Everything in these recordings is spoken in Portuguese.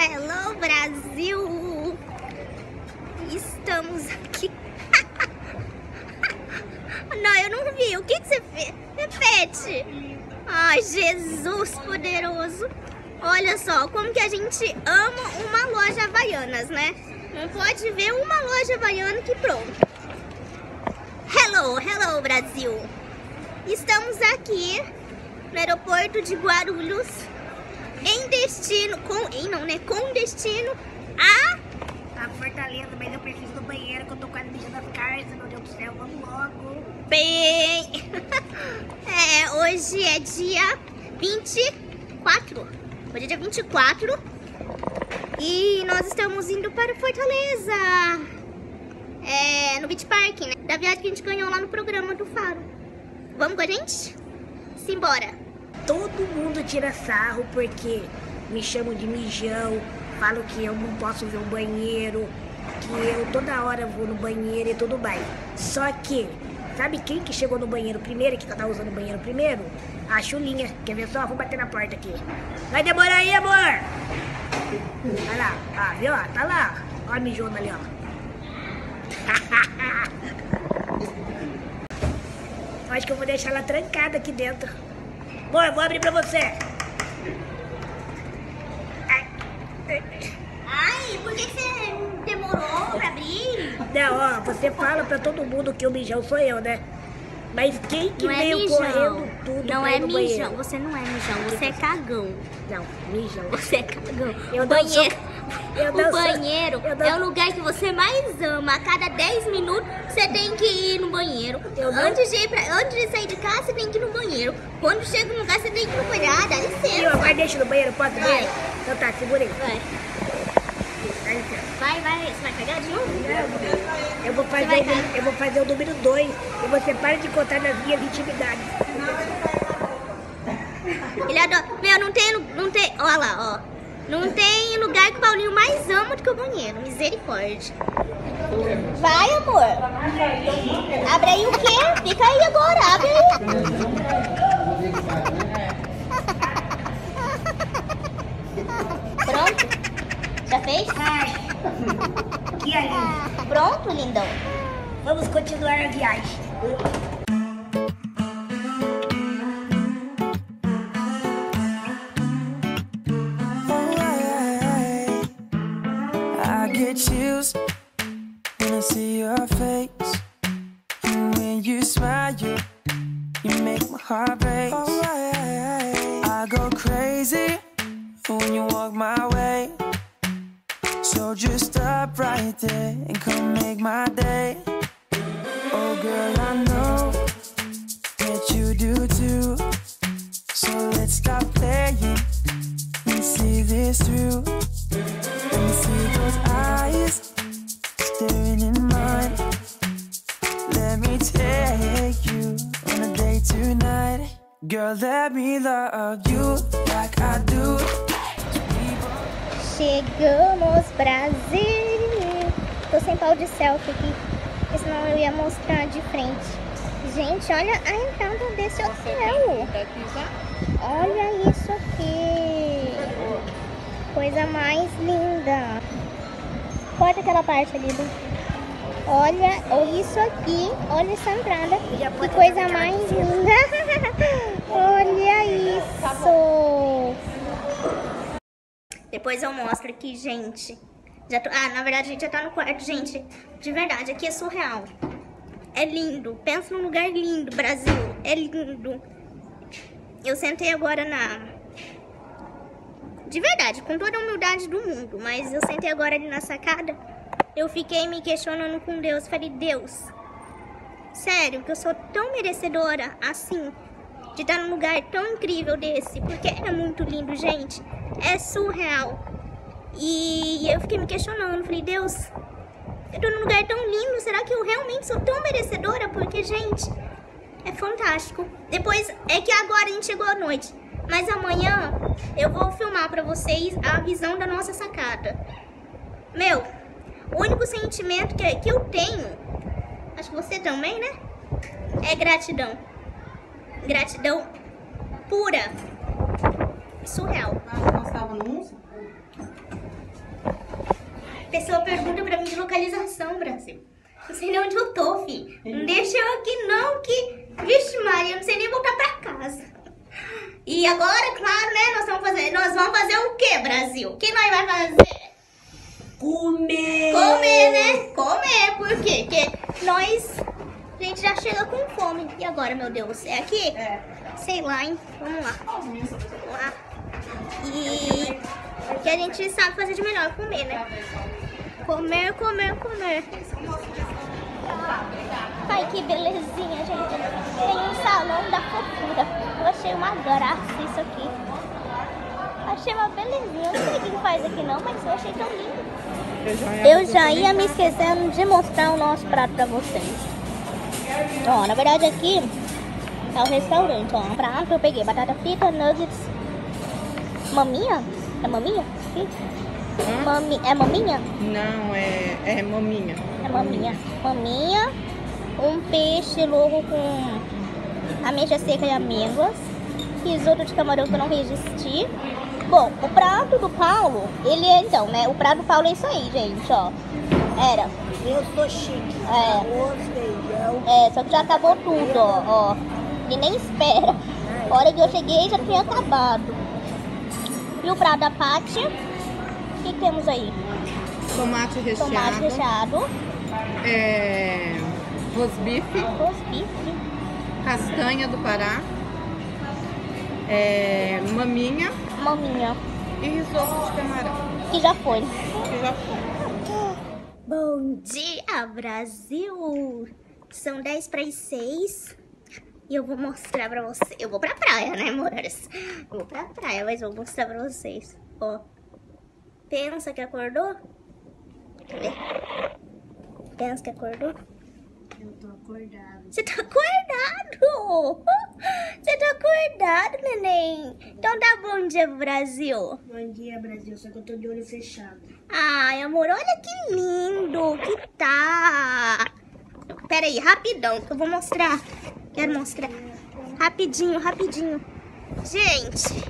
Hello Brasil! Estamos aqui. não, eu não vi. O que, que você fez? Repete. Ai, Jesus poderoso. Olha só, como que a gente ama uma loja Havaianas, né? Não pode ver uma loja Havaiana que pronto. Hello, hello Brasil. Estamos aqui no aeroporto de Guarulhos em destino, com, em não, né? Com destino a... A Fortaleza, mas eu preciso do banheiro que eu tô quase mijando as carnes, meu Deus do céu, vamos logo. Bem... é, hoje é dia 24. Hoje é dia 24. E nós estamos indo para Fortaleza. É, no Beach Park, né? Da viagem que a gente ganhou lá no programa do Faro. Vamos com a gente? Simbora. Todo mundo tira sarro porque me chamam de mijão, falam que eu não posso ver um banheiro, que eu toda hora vou no banheiro e tudo bem. Só que, sabe quem que chegou no banheiro primeiro, que tá usando o banheiro primeiro? A Chulinha. Quer ver só? Vou bater na porta aqui. Vai demorar aí, amor! Olha lá, ah, viu? Tá lá. Olha a mijona ali, ó. Acho que eu vou deixar ela trancada aqui dentro. Amor, vou abrir pra você. Ai, por que você demorou pra abrir? Não, ó, você fala pra todo mundo que o mijão sou eu, né? Mas quem que Não é veio mijão. correndo tudo Não é mijão. banheiro? Você não é mijão. Você é cagão. Não, mijão. Você é cagão. Eu banheiro, eu o banheiro eu não- é o lugar que você mais ama. A cada 10 minutos você tem que ir no banheiro. Eu Antes, de ir pra, antes de sair de casa, você tem que ir no banheiro. Quando chega no lugar, você tem que ir no banheiro. Ah, dá licença. ó, vai deixa no banheiro, ver? Vai. Então tá, segura aí. Vai, licença. vai, vai. Você vai cagar de novo? Eu vou fazer, o, eu vou fazer o número 2 e você para de contar nas minhas intimidades. Ele adora. Meu, não tem, não tem. Olha lá, ó. Não tem lugar que o Paulinho mais ama do que o banheiro. Misericórdia. Vai, amor. Abre aí o quê? Fica aí agora, abre aí. Pronto? Já fez? E aí? Pronto, lindão? Vamos continuar a viagem. Get chills when I see your face. And when you smile, you, you make my heart race. I go crazy when you walk my way. So just stop right there and come make my day. Oh, girl, I know that you do too. So let's stop playing and see this through. Let me see those eyes staring in mine. Let me take you on a date tonight. Girl, let me love you like I do. Chegamos, Brasil! Tô sem pau de selfie aqui, senão eu ia mostrar de frente. Gente, olha a entrada desse hotel. Olha isso aqui. Coisa mais linda. Corta aquela parte ali. Olha, olha isso aqui. Olha essa entrada. Que coisa mais linda. olha isso. Depois eu mostro aqui, gente. Já tô- Ah, na verdade a gente já tá no quarto, gente. De verdade, aqui é surreal. É lindo. Pensa num lugar lindo, Brasil. É lindo. Eu sentei agora na. De verdade, com toda a humildade do mundo. Mas eu sentei agora ali na sacada. Eu fiquei me questionando com Deus. Falei, Deus, sério, que eu sou tão merecedora assim de estar num lugar tão incrível desse, porque é muito lindo, gente. É surreal. E eu fiquei me questionando, falei, Deus, eu tô num lugar tão lindo, será que eu realmente sou tão merecedora? Porque, gente, é fantástico. Depois, é que agora a gente chegou à noite, mas amanhã eu vou filmar pra vocês a visão da nossa sacada. Meu, o único sentimento que, que eu tenho, acho que você também, né? É gratidão. Gratidão pura. Surreal. Pessoa pergunta pra mim de localização, Brasil. Não sei nem onde eu tô, fi. Não deixa eu aqui não, que... Vixe Maria, eu não sei nem voltar pra casa. E agora, claro, né, nós vamos fazer... Nós vamos fazer o quê, Brasil? O que nós vamos fazer? Comer! Comer, né? Comer, por quê? Porque nós... A gente já chega com fome. E agora, meu Deus? É aqui? É. Sei lá, hein? Vamos lá. Vamos lá. E o que a gente sabe fazer de melhor, comer, né? Comer, comer, comer. Ai, que belezinha, gente. Tem um salão da fofura. Achei uma graça isso aqui. Achei uma belezinha. Eu não sei o que faz aqui não, mas eu achei tão lindo. Eu já ia me esquecendo de mostrar o nosso prato pra vocês. Ó, na verdade aqui é o restaurante, ó. Prato eu peguei batata frita, nuggets, maminha? É maminha? Sim. Mami, é maminha? Não, é, é maminha. É maminha. Maminha, um peixe louco com ameixa seca e amêndoas, risoto de camarão que eu não resisti. Bom, o prato do Paulo, ele é então, né? O prato do Paulo é isso aí, gente, ó. Era. Eu sou chique. É. Arroz, feijão. É, só que já acabou tudo, ó. ó. E nem espera. A hora que eu cheguei já tinha acabado. E o prato da Paty, o que que temos aí? Tomate recheado. Tomate recheado, É, rosbife, rosbife, castanha do Pará. É, maminha maminha, e risoto de camarão. que já foi. Que já foi. Bom dia, Brasil! São 10 para as 6 e eu vou mostrar pra vocês. Eu vou pra praia, né, amores? Eu vou pra praia, mas vou mostrar pra vocês. Ó, pensa que acordou? Quer ver? Pensa que acordou? Eu tô acordado. Você tá acordado! Você tá acordado, neném! Então dá bom dia, Brasil! Bom dia, Brasil. Só que eu tô de olho fechado. Ai, amor, olha que lindo que tá. Pera aí, rapidão, que eu vou mostrar. Quero mostrar. Rapidinho, rapidinho. Gente,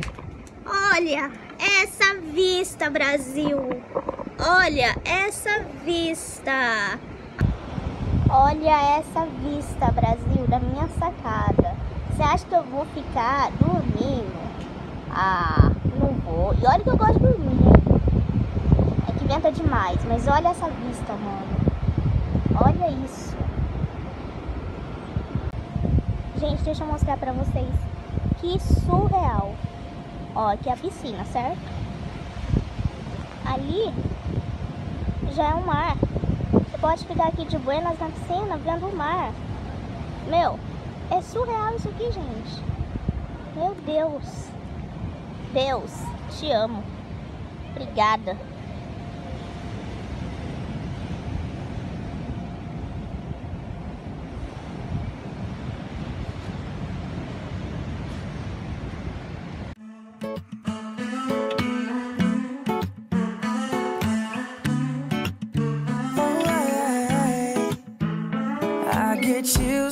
olha essa vista, Brasil. Olha essa vista. Olha essa vista, Brasil, da minha sacada. Você acha que eu vou ficar dormindo? Ah, não vou. E olha que eu gosto de dormir, né? É que venta demais, mas olha essa vista, mano. Olha isso. Gente, deixa eu mostrar pra vocês. Que surreal. Ó, aqui é a piscina, certo? Ali já é o mar. Você pode ficar aqui de buenas na piscina vendo o mar. Meu, é surreal isso aqui, gente. Meu Deus. Deus, te amo. Obrigada.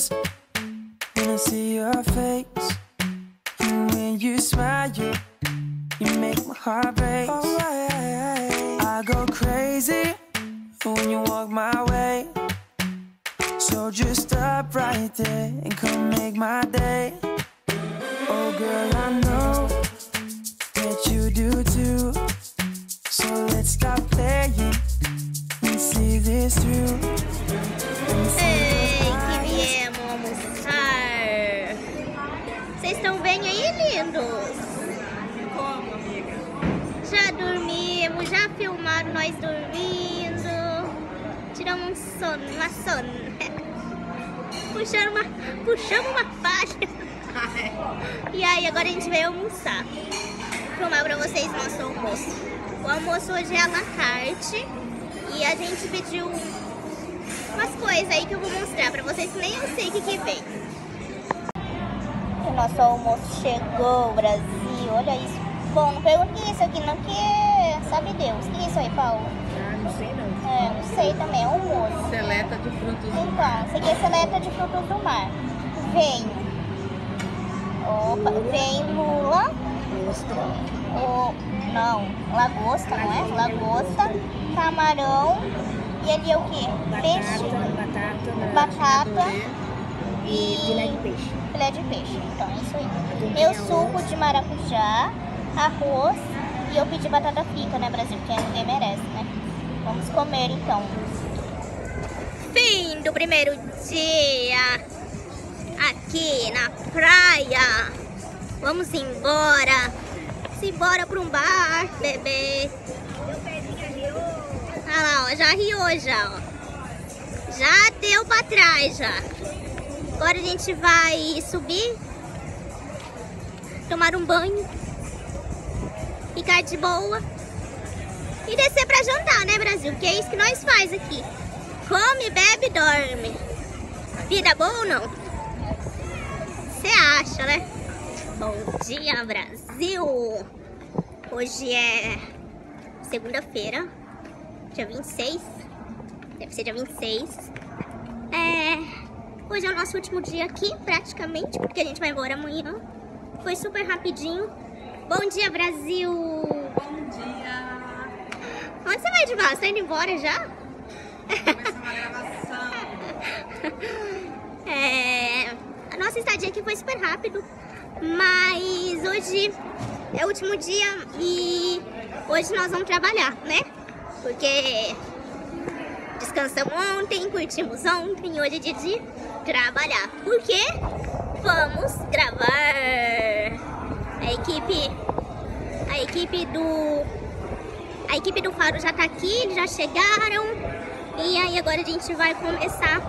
Oh, make my heart break. Oh, I, I go crazy when you walk my way. So just stop right there and come make my day. Oh, girl, I know that you do too. So let's stop playing and see this through. Um sono. Puxando uma, puxamos uma faixa. E aí, agora a gente veio almoçar. Filmar pra vocês nosso almoço. O almoço hoje é à la carte. E a gente pediu umas coisas aí que eu vou mostrar pra vocês nem eu sei o que que vem. O nosso almoço chegou, Brasil. Olha isso. Bom, não pergunta o que é isso aqui não, que sabe Deus. O que é isso aí, Paulo? É, não sei também, é almoço. Seleta de frutos do mar. Então, isso aqui é seleta de frutos do mar. Vem. Opa, vem lula. O... Não, lagosta, não é? Lagosta, camarão e ali é o quê? Peixe, Batata, batata batata e filé de peixe. filé de peixe. Então, é isso aí. Meu suco de maracujá, arroz e eu pedi batata frita, né, Brasil? Porque ninguém merece, né? Vamos comer, então. Fim do primeiro dia aqui na praia. Vamos embora. Se embora pra um bar, bebê. Olha lá, ó, já riu já, ó. Já deu pra trás, já. Agora a gente vai subir, tomar um banho, ficar de boa e descer pra jantar, né, Brasil? Que é isso que nós faz aqui. Come, bebe, dorme. Vida boa ou não? Você acha, né? Bom dia, Brasil! Hoje é segunda-feira, dia 26. Deve ser dia 26. É. Hoje é o nosso último dia aqui, praticamente, porque a gente vai embora amanhã. Foi super rapidinho. Bom dia, Brasil! Onde você vai de você tá indo embora já? Começando a gravação. É, a nossa estadia aqui foi super rápido, mas hoje é o último dia e hoje nós vamos trabalhar, né? Porque descansamos ontem, curtimos ontem, hoje é dia de trabalhar. Por quê? Vamos gravar. A equipe, a equipe do, a equipe do Faro já tá aqui, eles já chegaram. E aí agora a gente vai começar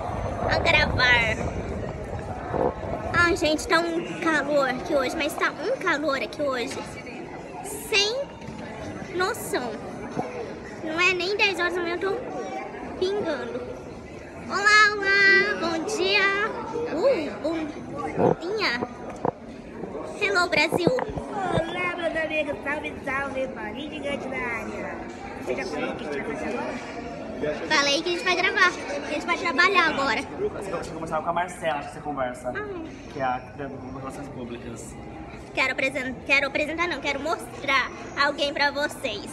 a gravar. Ai, gente, tá um calor aqui hoje, mas tá um calor aqui hoje. Sem noção. Não é nem 10 horas da manhã, eu tô pingando. Olá, olá, bom dia. Uh, bom dia. Hello, Brasil. Olá, meus amigos. Salve, salve. Marinho gigante na área. Você já falou que tinha coisa agora? Falei que a gente vai gravar. A gente vai trabalhar agora. Você vai conversar com a Marcela, que você conversa, Ai. que é a de Relações Públicas. Quero apresentar, quero apresentar não, quero mostrar alguém pra vocês.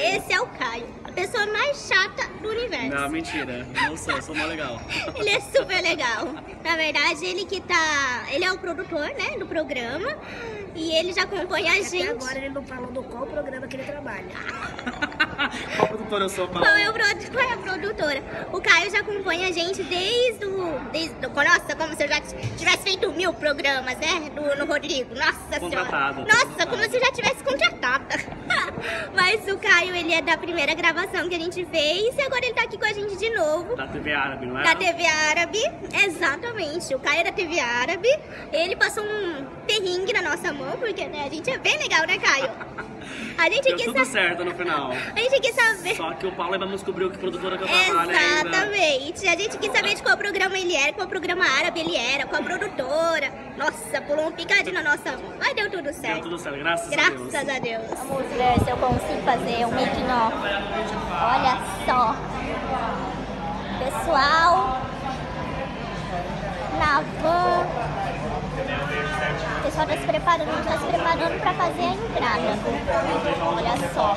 Esse é o Caio, a pessoa mais chata do universo. Não, mentira. Não sou, sou mó legal. Ele é super legal. Na verdade, ele que tá. Ele é o produtor, né, do programa. E ele já acompanha a Até gente. agora ele não falou do qual programa que ele trabalha. Qual produtor eu sou, Qual é, o produ- qual é a produtora? O Caio já acompanha a gente desde o. Desde nossa, como se eu já tivesse feito mil programas, né? Do, no Rodrigo. Nossa Contratado, senhora. Nossa, contratado. como se eu já tivesse contratada. Mas o Caio, ele é da primeira gravação que a gente fez. E agora ele tá aqui com a gente de novo. Da TV Árabe, não é? Da TV Árabe, exatamente. O Caio é da TV Árabe. Ele passou um perrengue na nossa mão, porque né, a gente é bem legal, né, Caio? A gente Deu quis, tudo sa- certo no final. a gente quis saber. Só que o Paulo ainda não descobriu que produtora que eu trabalho ainda. Exatamente. A gente quis saber de qual programa ele era, qual programa árabe ele era, qual produtora. Nossa, pulou um picadinho na nossa mão. Mas deu tudo Deu certo. tudo certo, graças, a Graças Deus. a Deus. Vamos ver se eu consigo fazer um making off. Olha só. Pessoal. Na van. Tá se preparando, tá se preparando pra fazer a entrada. Olha só.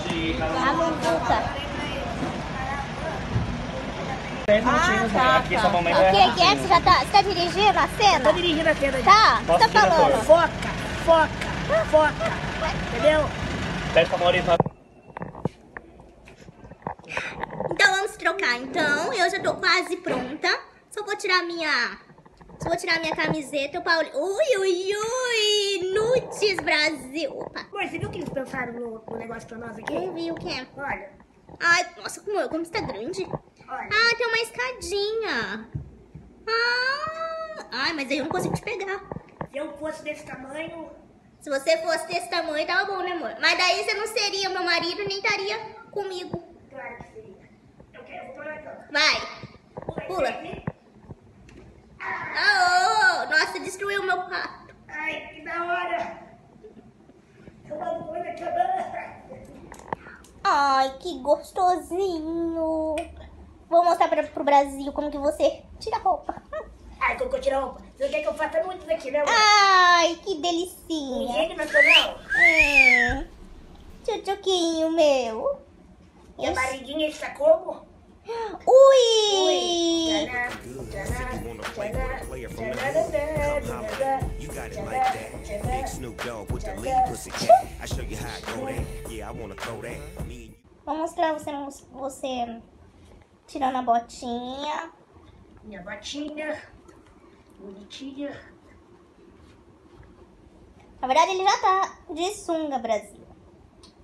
A muvuca. 10 minutinhos? Aqui essa mamãe O que que é? Você já tá, você tá dirigindo a Tô cena? dirigindo a cena. Tá? O que você tá falando? Foca, foca, foca. Entendeu? Pede pra Maurício. Então vamos trocar. Então, eu já tô quase pronta. Só vou tirar minha. Só vou tirar minha camiseta. O Paulo. Ui, ui, ui! Nudes Brasil! Opa! Amor, você viu que eles pensaram no, no negócio pra nós aqui? Quem viu o que é? Olha, Ai, nossa, como, como está grande. olha. Ah, tem uma escadinha. Ah, ai, mas aí eu não consigo te pegar. Se eu fosse desse tamanho, Se você fosse desse tamanho, tava bom, né, amor? Mas daí você não seria meu marido nem estaria comigo. claro que seria. Eu quero pôr aqui, ó. Vai, pula. Ah, oh, nossa, destruiu meu pato. Ai, que da hora. Ai, que gostosinho. Vou mostrar pra, pro Brasil como que você tira a roupa. Ai, como que eu tiro a roupa? Você quer que eu faça muito daqui, né? Ai, que delicinha. Higiene nacional? Hum. Tchutchuquinho meu. E a barriguinha está como? Ui! You got it like that. Big Snoop Dogg with the lead pussy cat. I show you how it go down. Yeah, I wanna throw that. Me and you. Vou mostrar você, você tirando a botinha. Minha botinha. Bonitinha. Na verdade, ele já tá de sunga, Brasil.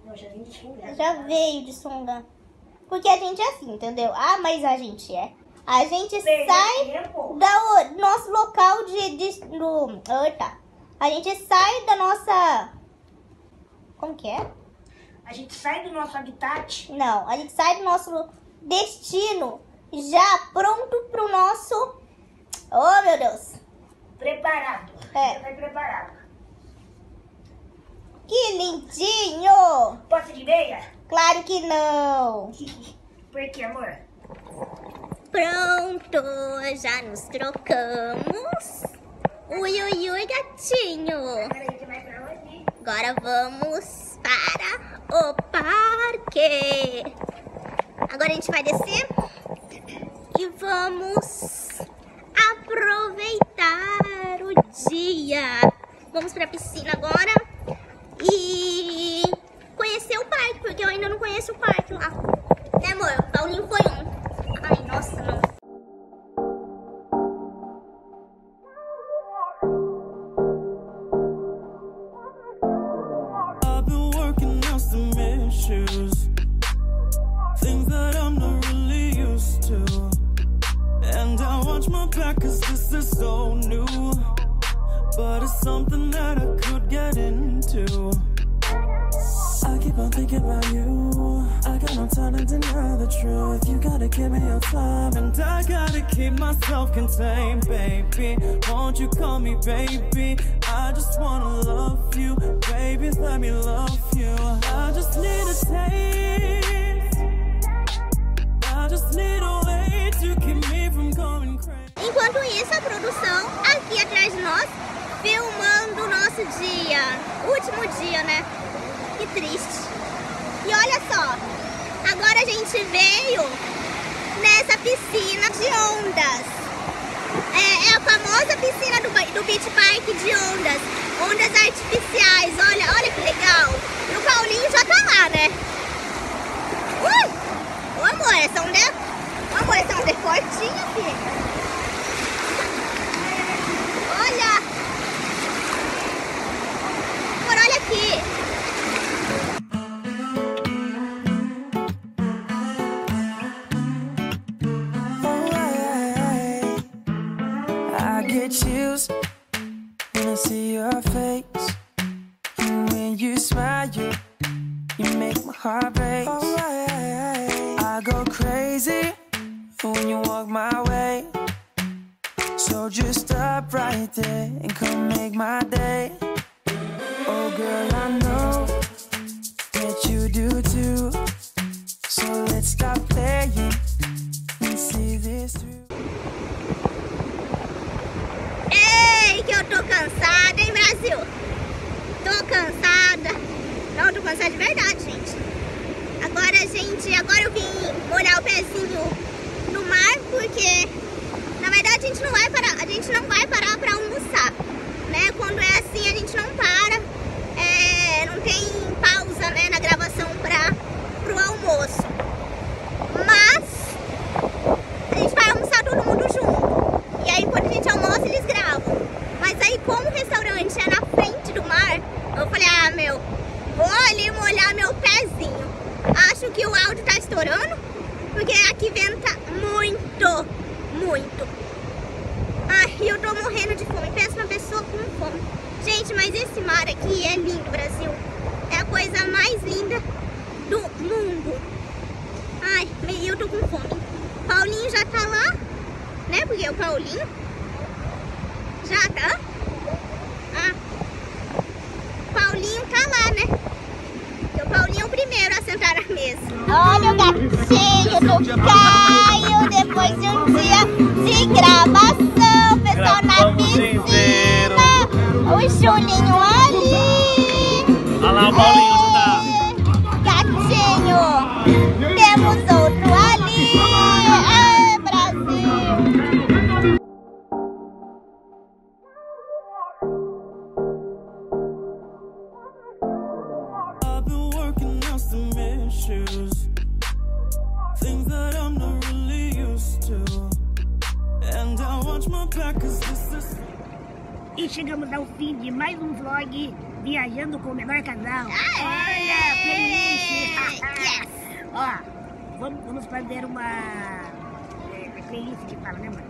Não, já vim de sunga. Já veio de sunga. Porque a gente é assim, entendeu? Ah, mas a gente é. A gente Perdeu sai tempo. da o- nosso local de, de do, eita. A gente sai da nossa como que é? A gente sai do nosso habitat. Não, a gente sai do nosso destino já pronto pro nosso Oh, meu Deus. Preparado. É. Vai preparado. Que lindinho! Posso de meia? Claro que não. Por quê, amor? Pronto, já nos trocamos. Ui, ui, ui, gatinho. Agora vamos para o parque. Agora a gente vai descer e vamos aproveitar o dia. Vamos para a piscina agora e porque eu ainda não conheço o parque lá. Né, amor? O Paulinho foi um. Ai, nossa, não. I've been working out some issues, things that I'm not really used to. And I watch my back cause this is so new. But it's something that I could get into. Keep on thinking about you. I got no time to deny the truth. You gotta give me your and I gotta keep myself contained, baby. Won't you call me baby? I just wanna love you, baby. Let me love you. I just need a taste. I just need a way to keep me from going crazy. Enquanto isso, a produção aqui atrás de nós, filmando o nosso dia. Último dia, né? Triste. E olha só, agora a gente veio nessa piscina de ondas. É, é a famosa piscina do, do Beach Park de ondas. Ondas artificiais. Olha, olha que legal. E o Paulinho já tá lá, né? Ui! Ô amor, essa onda é. Ô, amor, essa onda é fortinha, filha. Olha! Amor, olha aqui. Oh, I, I go crazy when you walk my way. So just stop right there and come make my day. Oh, girl, I know that you do too. So let's stop playing and see this through. Ei, que eu tô cansada, hein, Brasil? Tô cansada. Não, tô cansada de verdade, gente. Agora, gente, agora eu vim molhar o pezinho no mar, porque, na verdade, a gente não vai parar, a gente não vai parar pra almoçar, né? Quando é assim, a gente não para, é, não tem pausa, né, na gravação pra, pro almoço. Mas, a gente vai almoçar todo mundo junto. E aí quando a gente almoça, eles gravam. Mas aí como o restaurante é na frente do mar, eu falei, ah meu, vou ali molhar meu pezinho. Acho que o áudio tá estourando, porque aqui venta muito, muito. Ai, eu tô morrendo de fome. Pensa uma pessoa com fome. Gente, mas esse mar aqui é lindo, Brasil. É a coisa mais linda do mundo. Ai, me- eu tô com fome. Paulinho já tá lá, né? Porque o Paulinho já tá. Ah, Paulinho tá lá, né? Porque o Paulinho é o primeiro a sentar na mesa. Olha o gatinho do Caio depois de um dia de gravação. Pessoal na piscina. O Julinho ali. Olha lá o Paulinho, E chegamos ao fim de mais um vlog viajando com o menor casal. Aê! Olha, playlist! Yes! Ó, vamos, vamos fazer uma. É, é playlist que fala, né, mano?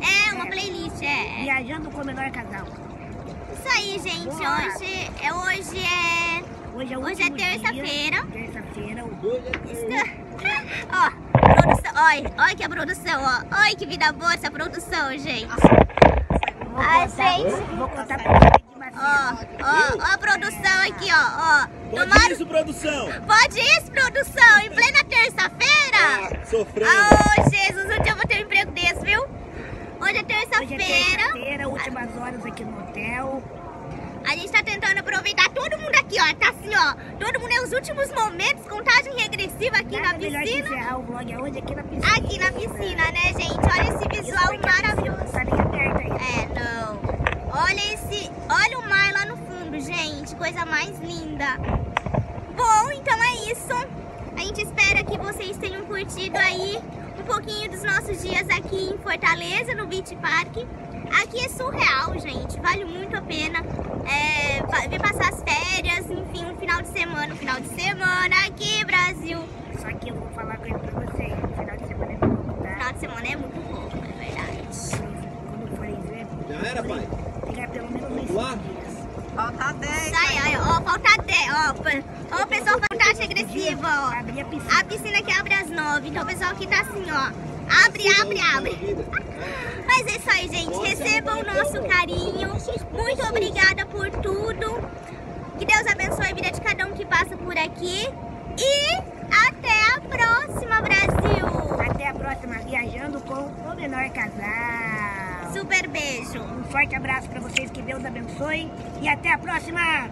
É uma playlist, é. Viajando com o menor casal. Isso aí, gente. Bora. Hoje é, hoje é Hoje é, é terça-feira. Terça-feira. o- Ó, produção, olha, olha que a produção, ó. Olha que vida boa essa produção, gente. Vou Ai, contar, gente. Vou contar pra Ó, ó, ó a produção aqui, ó, ó. Tomaram... isso, produção! Pode isso, produção, em plena terça-feira? Sofrendo! Ô, Jesus, um dia eu vou ter um emprego desse, viu? Hoje é Hoje é terça-feira. terça-feira, últimas horas aqui no hotel. A gente tá tentando aproveitar todo mundo aqui, ó. Tá assim, ó. Todo mundo é os últimos momentos, contagem regressiva aqui Nada na melhor piscina. encerrar o vlog hoje aqui na piscina. Aqui na piscina, né, gente? Olha esse visual maravilhoso. Tá nem aberta aí. É, não. Olha esse. Olha o mar lá no fundo, gente. Coisa mais linda. Bom, então é isso. A gente espera que vocês tenham curtido aí um pouquinho dos nossos dias aqui em Fortaleza, no Beach Park. Aqui é surreal, gente. Vale muito a pena. É, vir passar as férias, enfim, um final de semana, um final de semana aqui, Brasil. Só que eu vou falar uma coisa pra vocês. No final de semana é pouco, tá? Final de semana é muito pouco, é verdade. Quando forem ver, Já era, pai? pegar pelo menos Lá? Falta 10. Sai, aí, ó, falta 10, ó, ó, o pessoal fantástico agressivo, ó. Abrir a piscina. A piscina que abre às 9, então o pessoal aqui tá assim, ó. Abre, abre, abre. Mas é isso aí, gente. Recebam o nosso carinho. Muito obrigada por tudo. Que Deus abençoe a vida de cada um que passa por aqui. E até a próxima, Brasil. Até a próxima, viajando com o menor casal. Super beijo. Um forte abraço pra vocês, que Deus abençoe. E até a próxima.